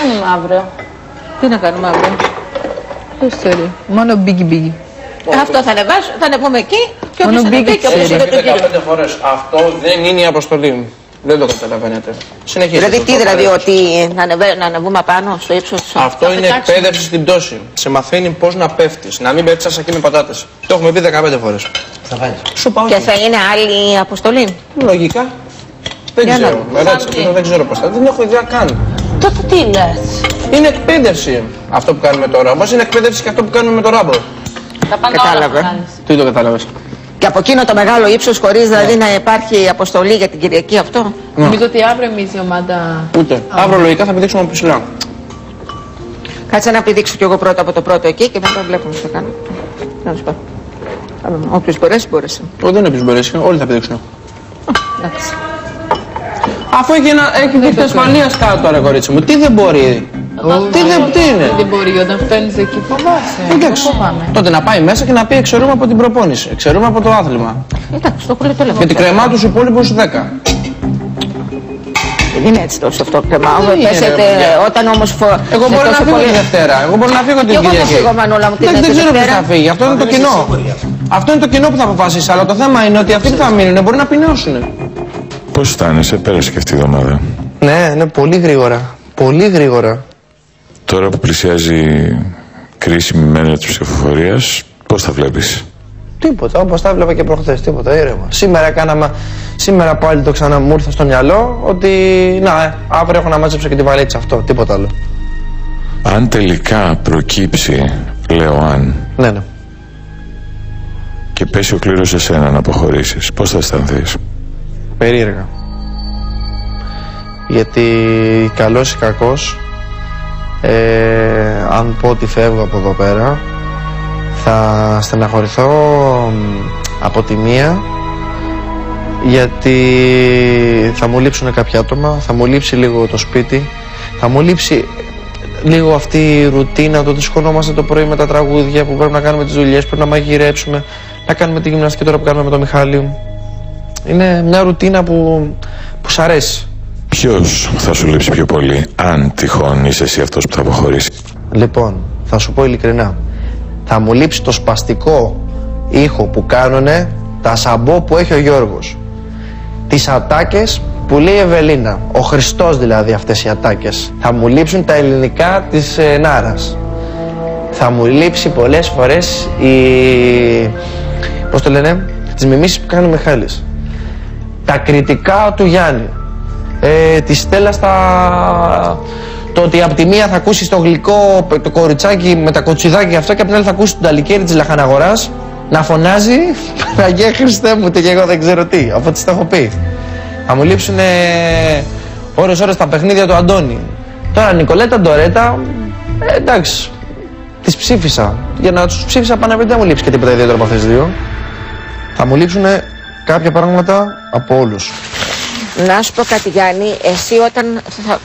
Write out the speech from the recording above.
κάνουμε αύριο; Τι να κάνουμε αύριο; Δεν ξέρει. Μόνο μπίγκι μπίγκι. Αυτό θα ανεβάσω, θα ανεβούμε εκεί και Μόνο όποιος ανεβεί μπήκε και όποιος ξέρει. είναι το κύριο. 15 φορές. Αυτό δεν είναι η αποστολή. Δεν το καταλαβαίνετε. Συνεχίστε. Δηλαδή το, τι, το δηλαδή παρέξω. ότι να, ανεβέ, να ανεβούμε απάνω στο ύψος του Αυτό είναι εκπαίδευση στην πτώση. Σε μαθαίνει πώς να πέφτεις. Να μην πέφτεις σαν σακί με πατάτες. Το έχουμε πει 15 φορές. Θα βάλεις. Σου πάω. Και θα είναι άλλη αποστολή; Λογικά. Δεν Για να ξέρω. δούμε. Με ρώτησε, Σαν δεν ξέρω πώς θα. Δεν έχω ιδέα καν. Τότε τι λες; Είναι εκπαίδευση αυτό που κάνουμε τώρα. Όμως είναι εκπαίδευση και αυτό που κάνουμε με το ράμπο. Τα πάντα Κατάλαβε. όλα θα κάνεις. Τι το κατάλαβες; Και από εκείνο το μεγάλο ύψος χωρίς δηλαδή να υπάρχει αποστολή για την Κυριακή αυτό. Νομίζω ότι αύριο εμείς η ομάδα... Ούτε. Αύριο λογικά θα πηδήξουμε από ψηλά. Κάτσε να πηδήξω κι εγώ πρώτα από το πρώτο εκεί και μετά βλέπουμε τι θα κάνω. Να σου πω. Όποιος μπορέσει, μπόρεσε. Το δεν είναι μπορέσει. Όλοι θα πηδήξουν. Εντάξει. Αφού έχει, ένα, έχει δίκτυο ασφαλεία κάτω τώρα, κορίτσι μου. Τι δεν μπορεί; Τι, δεν, τι είναι; Δεν μπορεί όταν φτάνεις εκεί φοβάσαι. Εντάξει. Δεν φοβάμαι. Τότε να πάει μέσα και να πει εξαιρούμε από την προπόνηση. Εξαιρούμε από το άθλημα. Εντάξει, το έχω το λέω. Γιατί κρεμά τους υπόλοιπους 10. Δεν είναι έτσι τόσο αυτό κρεμάω. Δεν είναι, Πέσετε, ρε, παιδιά. όταν όμως φο... Εγώ με μπορώ να τόσο φύγω πολύ- τη Δευτέρα. Εγώ μπορώ να φύγω την Κι εγώ θα Κυριακή. φύγω, Μανούλα μου, την Δεν, δεν ξέρω ποιος Δευτέρα. θα φύγει. Αυτό είναι το Δεν είσαι κοινό. σίγουρη γι' αυτό. Αυτό είναι το κοινό που θα αποφασίσει. Αλλά το θέμα είναι ότι αυτοί που θα μείνουν μπορεί να πεινώσουν. Πώς αισθάνεσαι, πέρασε και αυτή η εβδομάδα. Ναι, ναι, πολύ γρήγορα. Πολύ γρήγορα. Τώρα που πλησιάζει κρίσιμη μέρα της ψηφοφορίας, πώς θα βλέπεις; Τίποτα, όπως τα έβλεπα και προχθές. Τίποτα, ήρεμα. Σήμερα κάναμε. Σήμερα πάλι το ξανά μου ήρθε στο μυαλό ότι. Να, ε, αύριο έχω να μάζεψω και τη βαλίτσα. Αυτό, τίποτα άλλο. Αν τελικά προκύψει, λέω αν, Ναι, ναι. και πέσει ο κλήρος σε σένα να αποχωρήσεις, πώς θα αισθανθείς; Περίεργα. Γιατί καλός ή κακός, ε, αν πω ότι φεύγω από εδώ πέρα, θα στεναχωρηθώ μ, από τη μία γιατί θα μου λείψουν κάποια άτομα, θα μου λείψει λίγο το σπίτι, θα μου λείψει λίγο αυτή η ρουτίνα, το ότι σηκωνόμαστε το πρωί με τα τραγούδια που πρέπει να κάνουμε τις δουλειές, πρέπει να μαγειρέψουμε, να κάνουμε τη γυμναστική τώρα που κάνουμε με τον Μιχάλη. Είναι μια ρουτίνα που, που σ' αρέσει. Ποιος θα σου λείψει πιο πολύ, αν τυχόν είσαι εσύ αυτός που θα αποχωρήσεις; Λοιπόν, θα σου πω ειλικρινά. Θα μου λείψει το σπαστικό ήχο που κάνουνε τα σαμπό που έχει ο Γιώργος. Τις ατάκες που λέει η Ευελίνα. Ο Χριστός δηλαδή αυτές οι ατάκες. Θα μου λείψουν τα ελληνικά της ε, Νάρας. Θα μου λείψει πολλές φορές η... Πώς το λένε; Τις μιμήσεις που κάνει ο Μιχάλης. Τα κριτικά του Γιάννη. Ε, τη Στέλλα στα... Το ότι από τη μία θα ακούσεις το γλυκό το κοριτσάκι με τα κοτσιδάκια αυτό και από την άλλη θα ακούσεις τον ταλικέρι της λαχαναγοράς να φωνάζει Παναγία Χριστέ μου και εγώ δεν ξέρω τι. Από τι τα έχω πει. Θα μου λείψουν ώρες ώρες τα παιχνίδια του Αντώνη. Τώρα Νικολέτα Ντορέτα, ε, εντάξει, τις ψήφισα. Για να τους ψήφισα πάνω δεν μου λείψει και τίποτα ιδιαίτερο από αυτές τις δύο. Θα μου λείψουν κάποια πράγματα από όλους. Να σου πω κάτι Γιάννη, εσύ όταν θα,